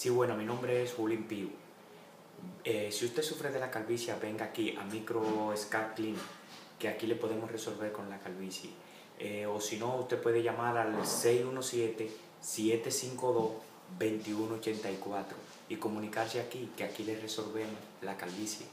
Sí, bueno, mi nombre es Julín Piu. Eh, si usted sufre de la calvicie, venga aquí a Micro Scar Clinic, que aquí le podemos resolver con la calvicie. Eh, o si no, usted puede llamar al 617-752-2184 y comunicarse aquí, que aquí le resolvemos la calvicie.